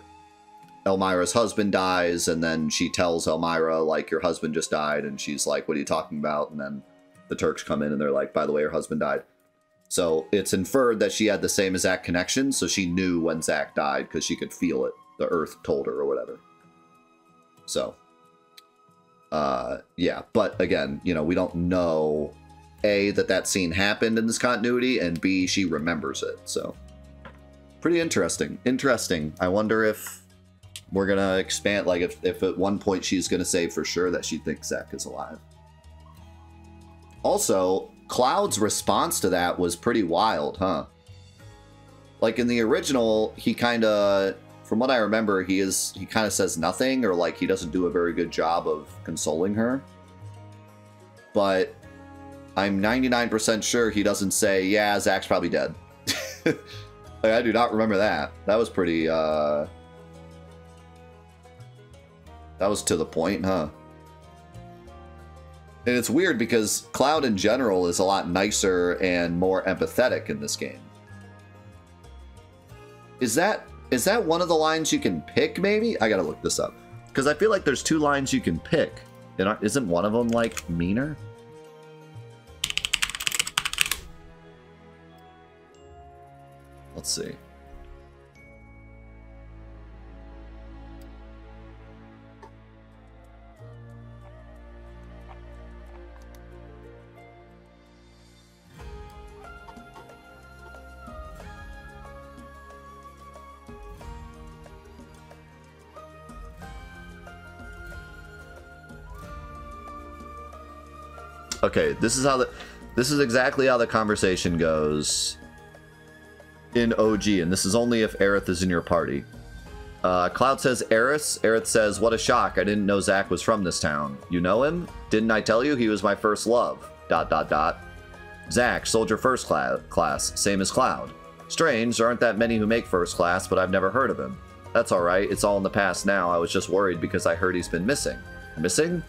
Elmyra's husband dies, and then she tells Elmyra, like, your husband just died, and she's like, what are you talking about? And then the Turks come in and they're like, by the way, her husband died. So it's inferred that she had the same exact connection, so she knew when Zack died because she could feel it. The Earth told her or whatever. So, uh, yeah. But again, you know, we don't know a that that scene happened in this continuity, and b she remembers it. So, pretty interesting. Interesting. I wonder if we're gonna expand like if, if at one point she's gonna say for sure that she thinks Zack is alive. Also, Cloud's response to that was pretty wild, huh? Like in the original, he kinda from what I remember, he is he kinda says nothing or like he doesn't do a very good job of consoling her. But I'm 99% sure he doesn't say, yeah, Zack's probably dead. [LAUGHS] like, I do not remember that. That was pretty uh that was to the point, huh? And it's weird because Cloud in general is a lot nicer and more empathetic in this game. Is that is that one of the lines you can pick maybe? I gotta look this up. Because I feel like there's two lines you can pick. And isn't one of them like meaner? Let's see. Okay, this is how the this is exactly how the conversation goes in OG, and this is only if Aerith is in your party. Uh, Cloud says Aerith. Aerith says, What a shock. I didn't know Zack was from this town. You know him? Didn't I tell you he was my first love? Dot dot dot. Zack, soldier first cla class, same as Cloud. Strange, there aren't that many who make first class, but I've never heard of him. That's alright. It's all in the past now. I was just worried because I heard he's been missing. Missing?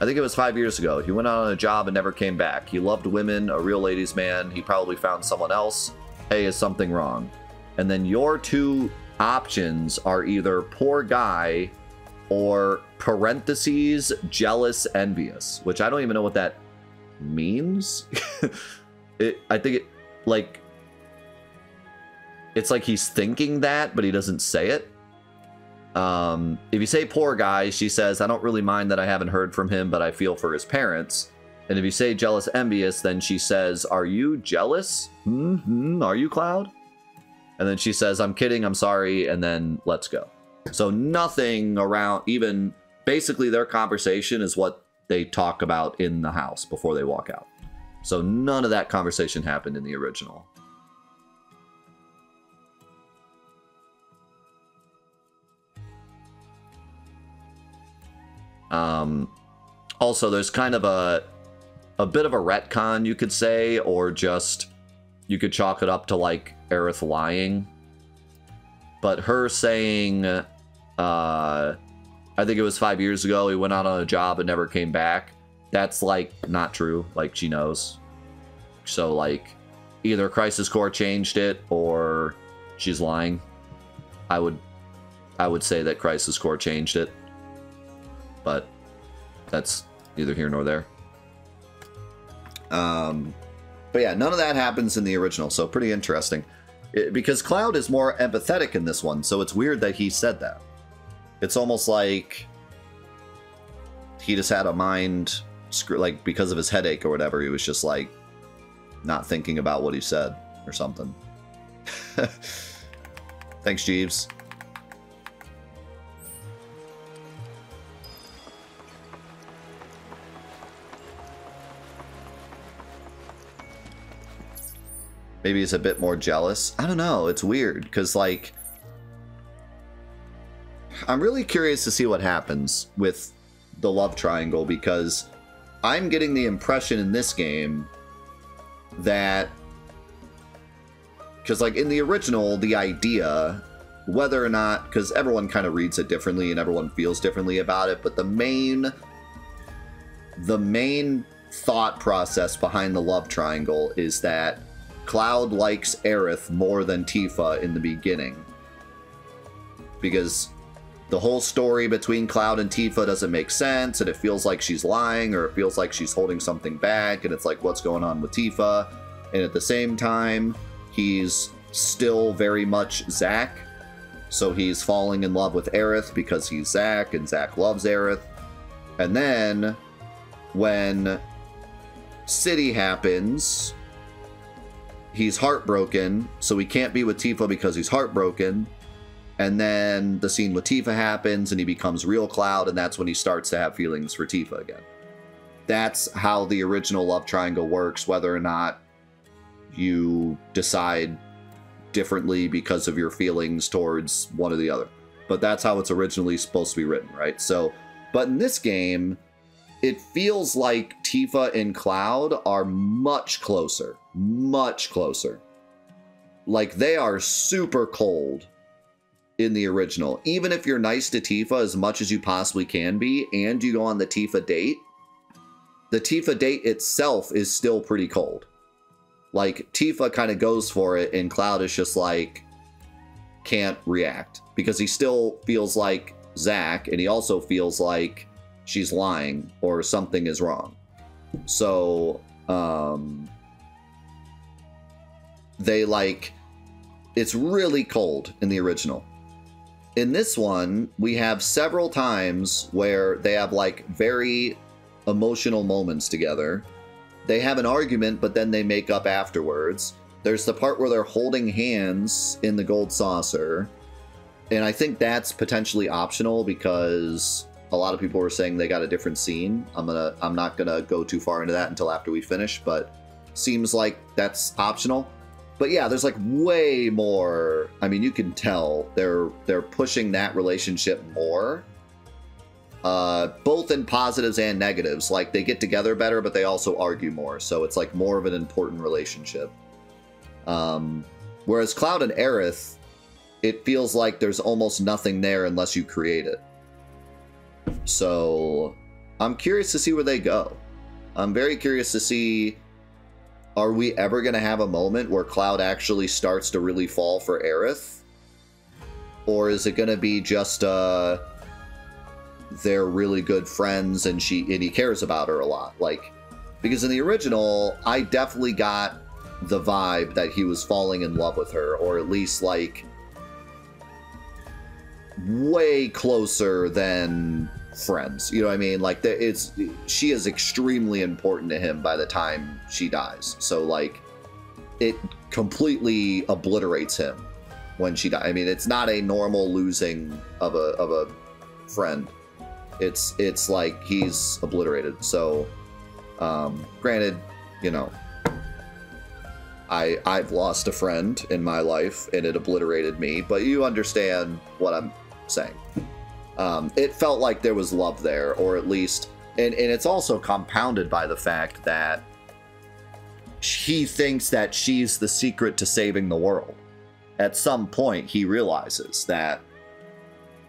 I think it was five years ago. He went out on a job and never came back. He loved women, a real ladies' man. He probably found someone else. Hey, is something wrong? And then your two options are either poor guy or parentheses jealous envious, which I don't even know what that means. [LAUGHS] it I think it like it's like he's thinking that, but he doesn't say it. Um, if you say poor guy, she says, I don't really mind that I haven't heard from him, but I feel for his parents. And if you say jealous envious, then she says, Are you jealous? hmm Are you Cloud? And then she says, I'm kidding, I'm sorry, and then let's go. So nothing around, even basically their conversation is what they talk about in the house before they walk out. So none of that conversation happened in the original. Um, also, there's kind of a a bit of a retcon, you could say, or just you could chalk it up to like Aerith lying. But her saying, uh, I think it was five years ago, he went out on a job and never came back. That's like not true. Like she knows. So like, either Crisis Core changed it or she's lying. I would, I would say that Crisis Core changed it but that's neither here nor there. Um, but yeah, none of that happens in the original, so pretty interesting. It, because Cloud is more empathetic in this one, so it's weird that he said that. It's almost like he just had a mind, screw, like because of his headache or whatever, he was just like not thinking about what he said or something. [LAUGHS] Thanks, Jeeves. Maybe he's a bit more jealous. I don't know. It's weird because like I'm really curious to see what happens with the love triangle because I'm getting the impression in this game that because like in the original the idea whether or not because everyone kind of reads it differently and everyone feels differently about it but the main the main thought process behind the love triangle is that Cloud likes Aerith more than Tifa in the beginning. Because the whole story between Cloud and Tifa doesn't make sense, and it feels like she's lying, or it feels like she's holding something back, and it's like, what's going on with Tifa? And at the same time, he's still very much Zack. So he's falling in love with Aerith because he's Zack, and Zack loves Aerith. And then, when City happens, he's heartbroken, so he can't be with Tifa because he's heartbroken. And then the scene with Tifa happens and he becomes real Cloud, and that's when he starts to have feelings for Tifa again. That's how the original love triangle works, whether or not you decide differently because of your feelings towards one or the other. But that's how it's originally supposed to be written, right? So, but in this game, it feels like Tifa and Cloud are much closer much closer. Like they are super cold in the original. Even if you're nice to Tifa as much as you possibly can be, and you go on the Tifa date, the Tifa date itself is still pretty cold. Like Tifa kind of goes for it, and Cloud is just like can't react because he still feels like Zack, and he also feels like she's lying or something is wrong. So, um, they like it's really cold in the original. In this one, we have several times where they have like very emotional moments together. They have an argument, but then they make up afterwards. There's the part where they're holding hands in the gold saucer. And I think that's potentially optional because a lot of people were saying they got a different scene. I'm gonna I'm not gonna go too far into that until after we finish, but seems like that's optional but yeah, there's like way more. I mean, you can tell they're they're pushing that relationship more. Uh, both in positives and negatives. Like they get together better, but they also argue more. So it's like more of an important relationship. Um, whereas Cloud and Aerith, it feels like there's almost nothing there unless you create it. So I'm curious to see where they go. I'm very curious to see are we ever going to have a moment where Cloud actually starts to really fall for Aerith? Or is it going to be just uh they're really good friends and she and he cares about her a lot like because in the original I definitely got the vibe that he was falling in love with her or at least like way closer than friends. You know what I mean? Like it's she is extremely important to him by the time she dies. So like it completely obliterates him when she dies. I mean, it's not a normal losing of a of a friend. It's it's like he's obliterated. So um granted, you know, I I've lost a friend in my life and it obliterated me, but you understand what I'm saying. Um, it felt like there was love there, or at least, and, and it's also compounded by the fact that he thinks that she's the secret to saving the world. At some point, he realizes that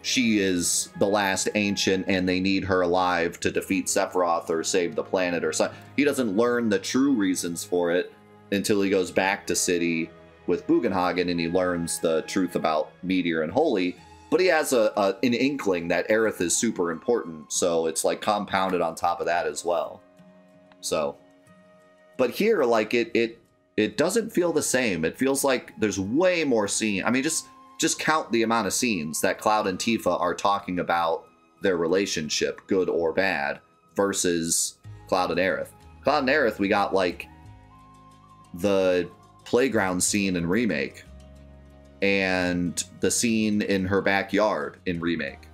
she is the last ancient and they need her alive to defeat Sephiroth or save the planet or something. He doesn't learn the true reasons for it until he goes back to City with Bugenhagen and he learns the truth about Meteor and Holy but he has a, a, an inkling that Aerith is super important, so it's like compounded on top of that as well. So, but here, like it, it, it doesn't feel the same. It feels like there's way more scene. I mean, just just count the amount of scenes that Cloud and Tifa are talking about their relationship, good or bad, versus Cloud and Aerith. Cloud and Aerith, we got like the playground scene in remake and the scene in her backyard in remake.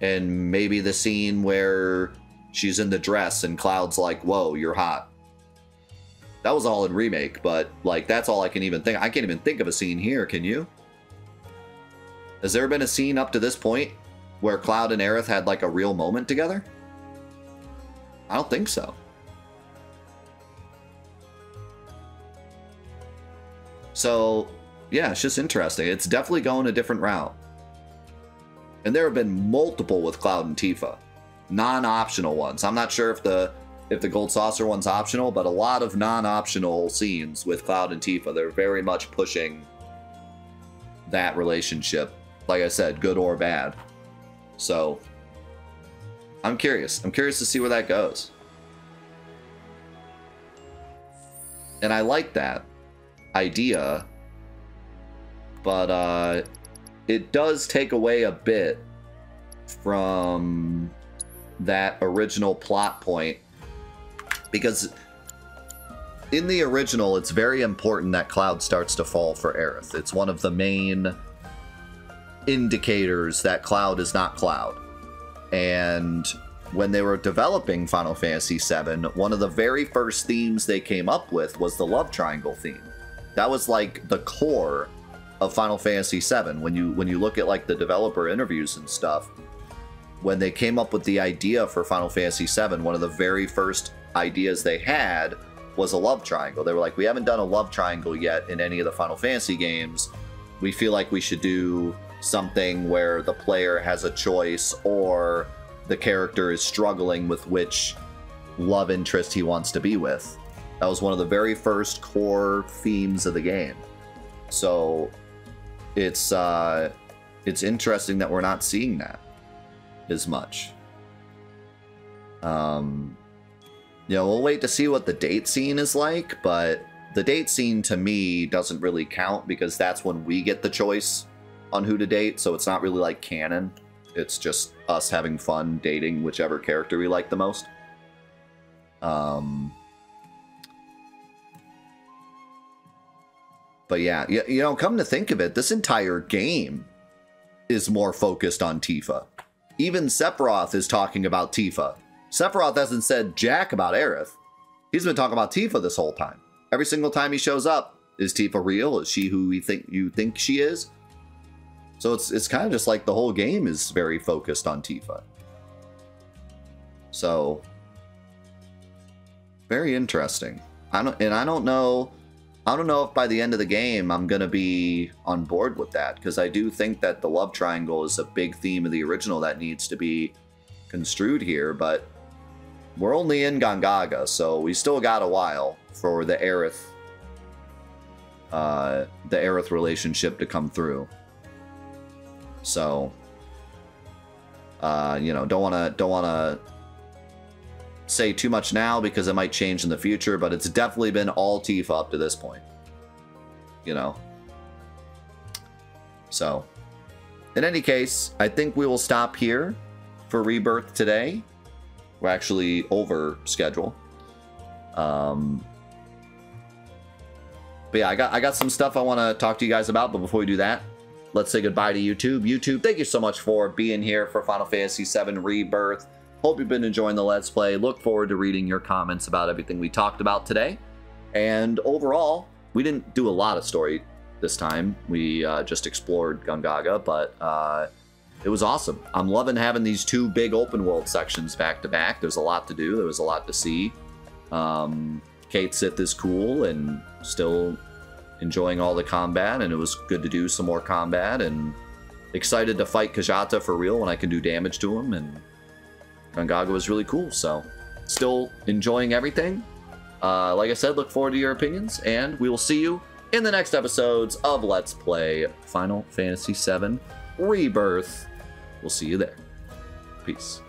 And maybe the scene where she's in the dress and Cloud's like, "Whoa, you're hot." That was all in remake, but like that's all I can even think. I can't even think of a scene here, can you? Has there been a scene up to this point where Cloud and Aerith had like a real moment together? I don't think so. So, yeah, it's just interesting. It's definitely going a different route. And there have been multiple with Cloud and Tifa, non-optional ones. I'm not sure if the if the Gold Saucer one's optional, but a lot of non-optional scenes with Cloud and Tifa. They're very much pushing that relationship. Like I said, good or bad. So, I'm curious. I'm curious to see where that goes. And I like that idea, but uh, it does take away a bit from that original plot point because in the original it's very important that Cloud starts to fall for Aerith. It's one of the main indicators that Cloud is not Cloud. And when they were developing Final Fantasy VII, one of the very first themes they came up with was the love triangle theme. That was like the core of Final Fantasy VII. When you when you look at like the developer interviews and stuff, when they came up with the idea for Final Fantasy VII, one of the very first ideas they had was a love triangle. They were like, we haven't done a love triangle yet in any of the Final Fantasy games. We feel like we should do something where the player has a choice or the character is struggling with which love interest he wants to be with. That was one of the very first core themes of the game. So it's uh, it's interesting that we're not seeing that as much. Um, you know, we'll wait to see what the date scene is like, but the date scene to me doesn't really count because that's when we get the choice on who to date, so it's not really like canon. It's just us having fun dating whichever character we like the most. Um, But yeah, you, you know, come to think of it, this entire game is more focused on Tifa. Even Sephiroth is talking about Tifa. Sephiroth hasn't said jack about Aerith. He's been talking about Tifa this whole time. Every single time he shows up, is Tifa real? Is she who we think you think she is? So it's it's kind of just like the whole game is very focused on Tifa. So very interesting. I don't and I don't know I don't know if by the end of the game I'm going to be on board with that because I do think that the love triangle is a big theme of the original that needs to be construed here, but we're only in Gongaga, so we still got a while for the Aerith uh, the Aerith relationship to come through. So, uh, you know, don't want to don't want to say too much now because it might change in the future, but it's definitely been all Tifa up to this point. You know. So, in any case, I think we will stop here for Rebirth today. We're actually over schedule. Um, but yeah, I got I got some stuff I want to talk to you guys about. But before we do that, let's say goodbye to YouTube. YouTube, thank you so much for being here for Final Fantasy VII Rebirth. Hope you've been enjoying the Let's Play. Look forward to reading your comments about everything we talked about today. And overall, we didn't do a lot of story this time. We uh, just explored Gongaga, but uh, it was awesome. I'm loving having these two big open world sections back to back. There's a lot to do. There was a lot to see. Um, Cait Sith is cool and still enjoying all the combat, and it was good to do some more combat and excited to fight Kujata for real when I can do damage to him. And Gongaga was really cool. So, still enjoying everything. Uh, like I said, look forward to your opinions, and we will see you in the next episodes of Let's Play Final Fantasy VII Rebirth. We'll see you there. Peace.